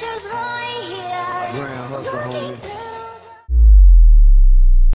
just lying here. Grand hustle.